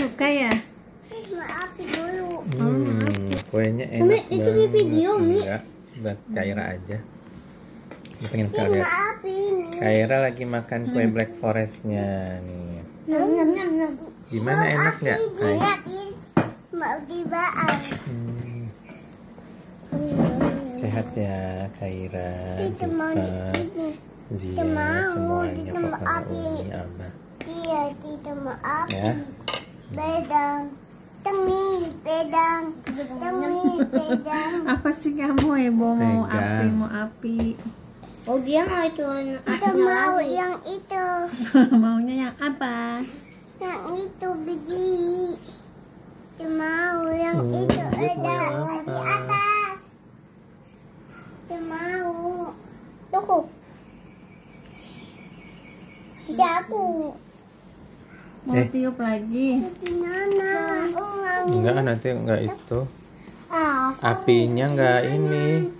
suka ya? Cuma api dulu. Hmm, kuenya enak Umi, itu di video, Umi. Enggak, buat Kaira aja. Ini pengen. Kaira lagi makan kue black forestnya nih. Gimana enak nggak? Hmm, sehat ya Kaira, ini. Zia, mau, semuanya kita mau pokoknya. Umi Abah. Dia. Ya. Pedang. Temi pedang. Temi pedang. Apa sih kamu ya mau mau api mau api? Oh dia mau itu Kita mau yang itu. Maunya yang apa? Yang itu biji. Kita mau yang Hmm, itu ada di atas. Kita mau. Tunggu. Bisa aku. Mau Eh. tiup lagi? Enggak, nanti enggak itu. Ah, Apinya enggak ini.